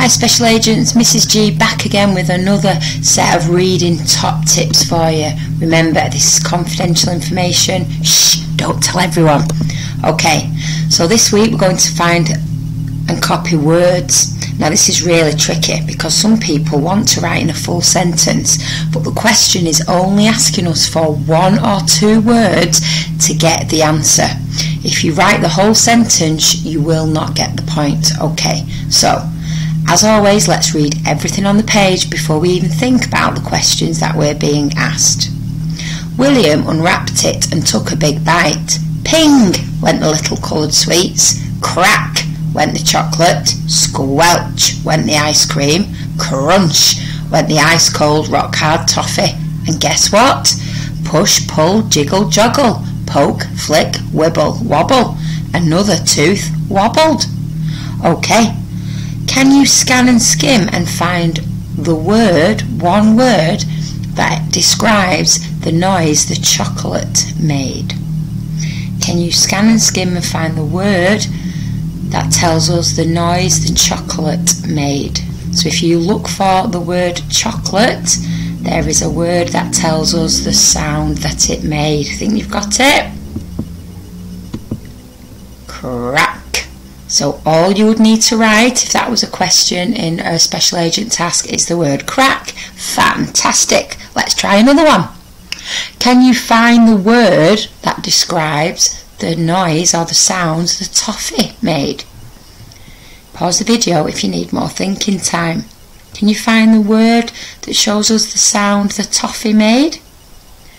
Hi Special Agents, Mrs G back again with another set of reading top tips for you. Remember, this is confidential information. Shh, don't tell everyone. Okay, so this week we're going to find and copy words. Now this is really tricky because some people want to write in a full sentence, but the question is only asking us for one or two words to get the answer. If you write the whole sentence, you will not get the point. Okay, so as always, let's read everything on the page before we even think about the questions that we're being asked. William unwrapped it and took a big bite. Ping went the little coloured sweets. Crack went the chocolate. Squelch went the ice cream. Crunch went the ice cold rock hard toffee. And guess what? Push, pull, jiggle, joggle. Poke, flick, wibble, wobble. Another tooth wobbled. Okay, can you scan and skim and find the word, one word, that describes the noise the chocolate made? Can you scan and skim and find the word that tells us the noise the chocolate made? So if you look for the word chocolate, there is a word that tells us the sound that it made. I Think you've got it? Crack. So all you would need to write, if that was a question in a special agent task, is the word crack. Fantastic. Let's try another one. Can you find the word that describes the noise or the sounds the toffee made? Pause the video if you need more thinking time. Can you find the word that shows us the sound the toffee made?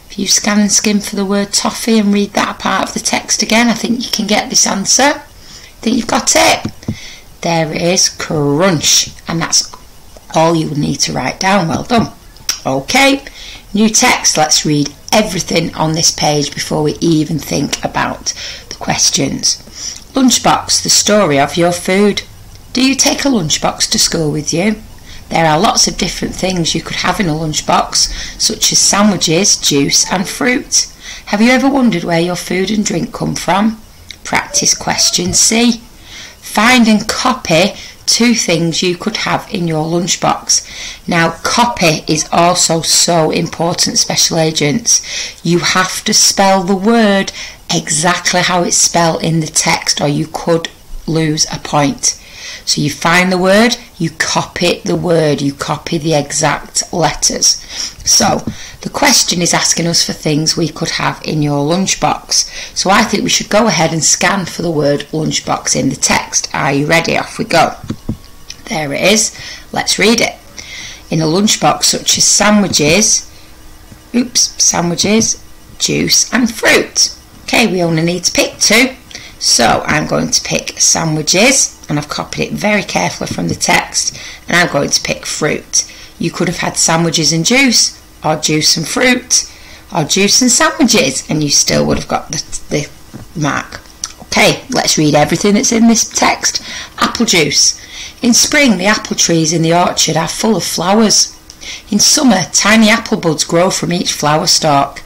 If you scan and skim for the word toffee and read that part of the text again, I think you can get this answer. Think you've got it? There it is, crunch. And that's all you would need to write down. Well done. Okay, new text. Let's read everything on this page before we even think about the questions. Lunchbox, the story of your food. Do you take a lunchbox to school with you? There are lots of different things you could have in a lunchbox, such as sandwiches, juice, and fruit. Have you ever wondered where your food and drink come from? Practice question C. Find and copy two things you could have in your lunchbox. Now, copy is also so important, special agents. You have to spell the word exactly how it's spelled in the text, or you could lose a point. So you find the word, you copy the word, you copy the exact letters. So the question is asking us for things we could have in your lunchbox. So I think we should go ahead and scan for the word lunchbox in the text. Are you ready? Off we go. There it is. Let's read it. In a lunchbox such as sandwiches, oops, sandwiches, juice and fruit. Okay, we only need to pick two. So I'm going to pick sandwiches and I've copied it very carefully from the text and I'm going to pick fruit. You could have had sandwiches and juice or juice and fruit or juice and sandwiches and you still would have got the, the mark. Okay, let's read everything that's in this text. Apple juice. In spring, the apple trees in the orchard are full of flowers. In summer, tiny apple buds grow from each flower stalk.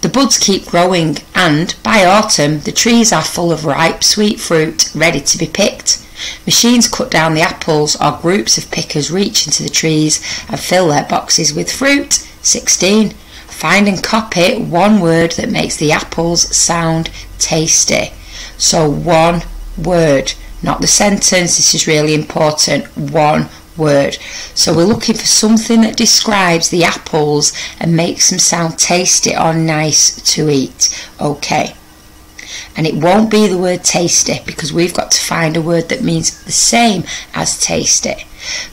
The buds keep growing, and by autumn, the trees are full of ripe, sweet fruit ready to be picked. Machines cut down the apples, or groups of pickers reach into the trees and fill their boxes with fruit. 16. Find and copy one word that makes the apples sound tasty. So, one word, not the sentence, this is really important. One word. So we're looking for something that describes the apples and makes them sound tasty or nice to eat. Okay. And it won't be the word tasty because we've got to find a word that means the same as tasty.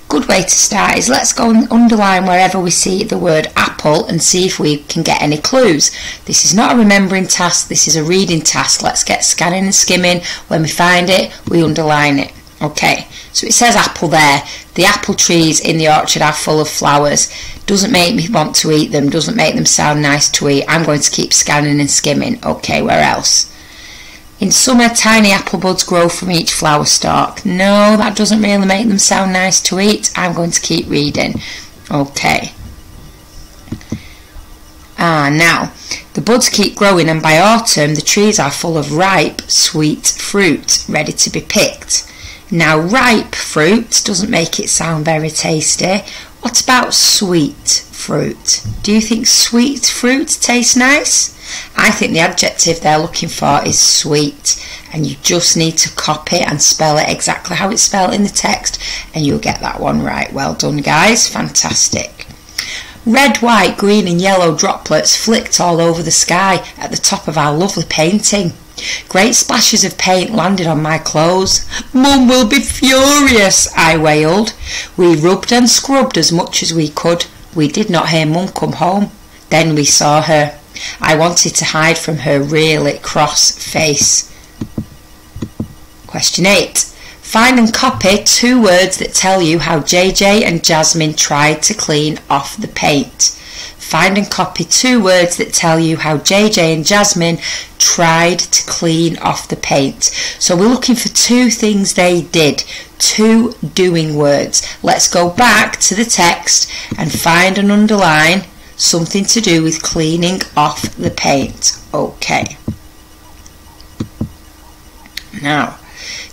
Good way to start is let's go and underline wherever we see the word apple and see if we can get any clues. This is not a remembering task, this is a reading task. Let's get scanning and skimming. When we find it, we underline it. Okay, so it says apple there. The apple trees in the orchard are full of flowers. Doesn't make me want to eat them, doesn't make them sound nice to eat. I'm going to keep scanning and skimming. Okay, where else? In summer, tiny apple buds grow from each flower stalk. No, that doesn't really make them sound nice to eat. I'm going to keep reading. Okay. Ah, now, the buds keep growing, and by autumn, the trees are full of ripe, sweet fruit ready to be picked. Now, ripe fruit doesn't make it sound very tasty. What about sweet fruit? Do you think sweet fruit tastes nice? I think the adjective they're looking for is sweet, and you just need to copy and spell it exactly how it's spelled in the text, and you'll get that one right. Well done, guys. Fantastic. Red, white, green, and yellow droplets flicked all over the sky at the top of our lovely painting. Great splashes of paint landed on my clothes. Mum will be furious, I wailed. We rubbed and scrubbed as much as we could. We did not hear Mum come home. Then we saw her. I wanted to hide from her really cross face. Question 8. Find and copy two words that tell you how JJ and Jasmine tried to clean off the paint. Find and copy two words that tell you how JJ and Jasmine tried to clean off the paint. So we're looking for two things they did, two doing words. Let's go back to the text and find and underline something to do with cleaning off the paint. Okay. Now,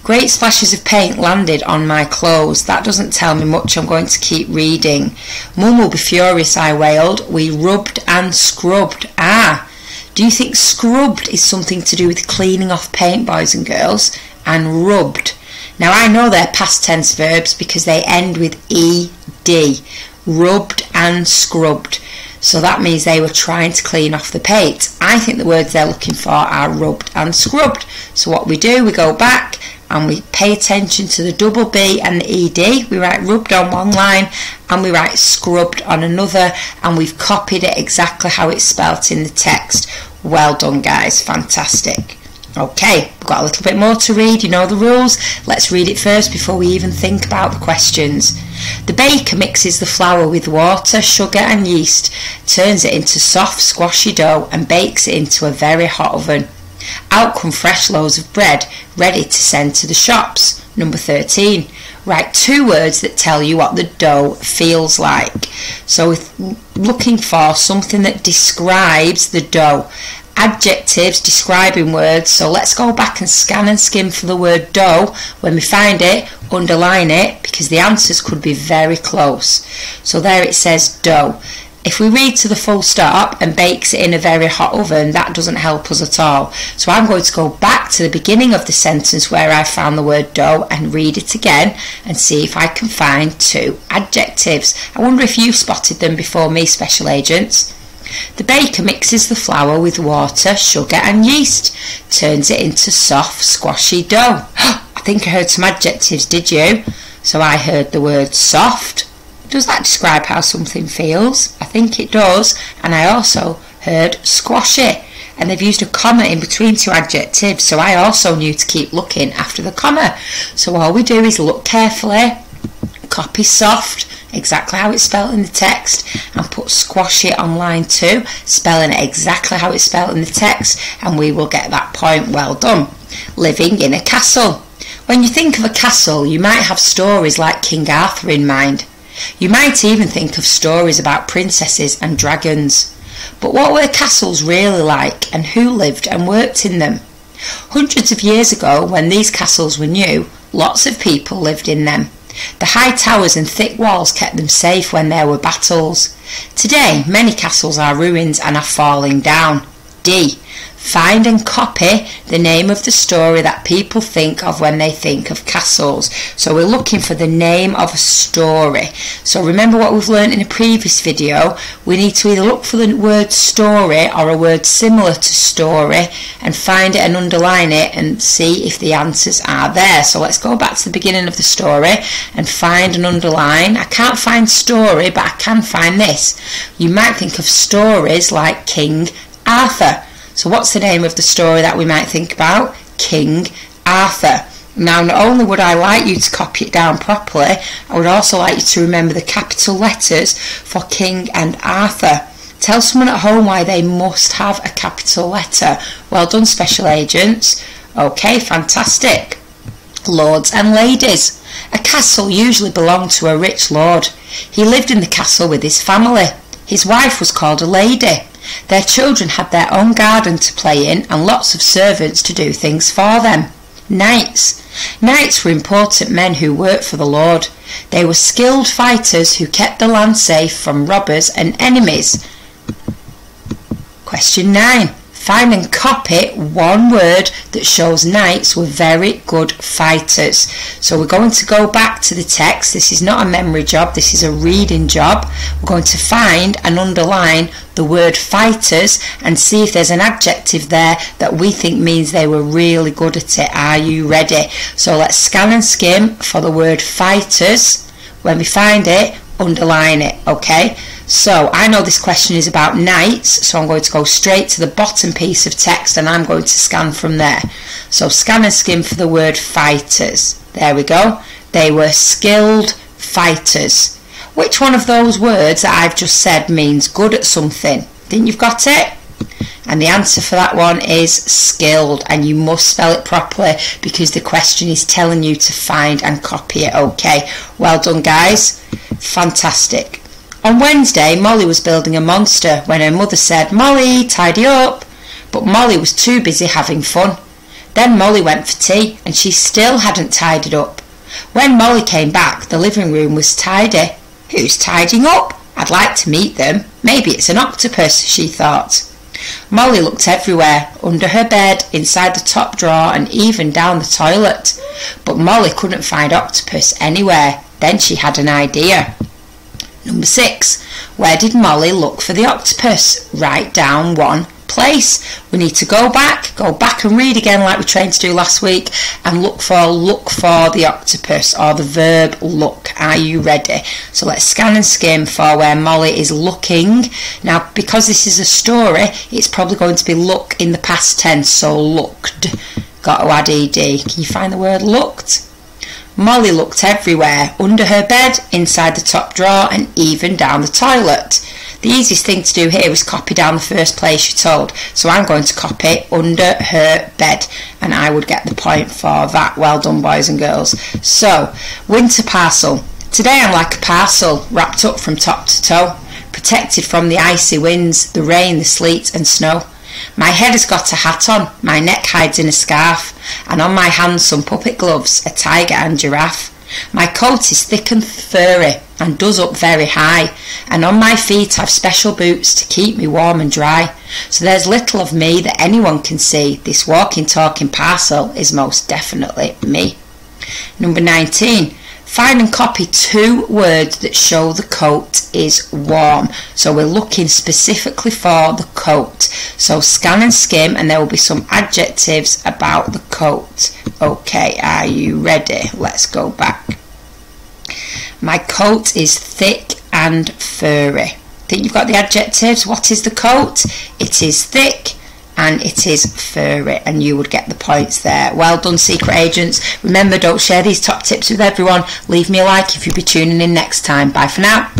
Great splashes of paint landed on my clothes. That doesn't tell me much. I'm going to keep reading. Mum will be furious, I wailed. We rubbed and scrubbed. Ah, do you think scrubbed is something to do with cleaning off paint, boys and girls? And rubbed. Now I know they're past tense verbs because they end with ed. Rubbed and scrubbed. So that means they were trying to clean off the paint. I think the words they're looking for are rubbed and scrubbed. So what we do, we go back and we pay attention to the double B and the ED. We write rubbed on one line and we write scrubbed on another and we've copied it exactly how it's spelt in the text. Well done guys, fantastic. Okay, we've got a little bit more to read, you know the rules. Let's read it first before we even think about the questions. The baker mixes the flour with water, sugar and yeast, turns it into soft squashy dough and bakes it into a very hot oven. Out come fresh loaves of bread, ready to send to the shops. Number 13. Write two words that tell you what the dough feels like. So, looking for something that describes the dough. Adjectives describing words. So, let's go back and scan and skim for the word dough. When we find it, underline it because the answers could be very close. So, there it says dough. If we read to the full stop and bakes it in a very hot oven, that doesn't help us at all. So I'm going to go back to the beginning of the sentence where I found the word dough and read it again and see if I can find two adjectives. I wonder if you spotted them before me, special agents. The baker mixes the flour with water, sugar and yeast, turns it into soft, squashy dough. I think I heard some adjectives, did you? So I heard the word soft, does that describe how something feels? I think it does. And I also heard squashy. And they've used a comma in between two adjectives, so I also knew to keep looking after the comma. So all we do is look carefully, copy soft, exactly how it's spelled in the text, and put squashy on line two, spelling it exactly how it's spelled in the text, and we will get that point well done. Living in a castle. When you think of a castle, you might have stories like King Arthur in mind. You might even think of stories about princesses and dragons. But what were castles really like and who lived and worked in them? Hundreds of years ago, when these castles were new, lots of people lived in them. The high towers and thick walls kept them safe when there were battles. Today, many castles are ruins and are falling down. D. Find and copy the name of the story that people think of when they think of castles. So we're looking for the name of a story. So remember what we've learned in a previous video. We need to either look for the word story or a word similar to story and find it and underline it and see if the answers are there. So let's go back to the beginning of the story and find and underline. I can't find story, but I can find this. You might think of stories like King Arthur. So, what's the name of the story that we might think about? King Arthur. Now, not only would I like you to copy it down properly, I would also like you to remember the capital letters for King and Arthur. Tell someone at home why they must have a capital letter. Well done, special agents. Okay, fantastic. Lords and ladies. A castle usually belonged to a rich lord. He lived in the castle with his family. His wife was called a lady. Their children had their own garden to play in and lots of servants to do things for them. Knights. Knights were important men who worked for the Lord. They were skilled fighters who kept the land safe from robbers and enemies. Question 9. Find and copy one word that shows knights were very good fighters. So we're going to go back to the text. This is not a memory job, this is a reading job. We're going to find and underline the word fighters and see if there's an adjective there that we think means they were really good at it. Are you ready? So let's scan and skim for the word fighters. When we find it, underline it, okay? So I know this question is about knights, so I'm going to go straight to the bottom piece of text and I'm going to scan from there. So scan and skim for the word fighters. There we go. They were skilled fighters. Which one of those words that I've just said means good at something? Think you've got it? And the answer for that one is skilled, and you must spell it properly because the question is telling you to find and copy it. Okay, well done, guys. Fantastic. On Wednesday, Molly was building a monster when her mother said, Molly, tidy up. But Molly was too busy having fun. Then Molly went for tea and she still hadn't tidied up. When Molly came back, the living room was tidy. Who's tidying up? I'd like to meet them. Maybe it's an octopus, she thought. Molly looked everywhere, under her bed, inside the top drawer, and even down the toilet. But Molly couldn't find octopus anywhere. Then she had an idea. Number six, where did Molly look for the octopus? Write down one place. We need to go back, go back and read again like we trained to do last week and look for look for the octopus or the verb look. Are you ready? So let's scan and skim for where Molly is looking. Now because this is a story, it's probably going to be look in the past tense, so looked. Got to add ed. Can you find the word looked? Molly looked everywhere, under her bed, inside the top drawer, and even down the toilet. The easiest thing to do here is copy down the first place you're told. So I'm going to copy under her bed, and I would get the point for that. Well done, boys and girls. So, winter parcel. Today I'm like a parcel, wrapped up from top to toe, protected from the icy winds, the rain, the sleet, and snow. My head has got a hat on, my neck hides in a scarf, and on my hands some puppet gloves, a tiger and giraffe. My coat is thick and furry and does up very high, and on my feet I've special boots to keep me warm and dry. So there's little of me that anyone can see. This walking talking parcel is most definitely me. Number 19. Find and copy two words that show the coat is warm. So we're looking specifically for the coat. So scan and skim and there will be some adjectives about the coat. Okay, are you ready? Let's go back. My coat is thick and furry. Think you've got the adjectives? What is the coat? It is thick and it is furry and you would get the points there. Well done secret agents. Remember don't share these top tips with everyone. Leave me a like if you'll be tuning in next time. Bye for now.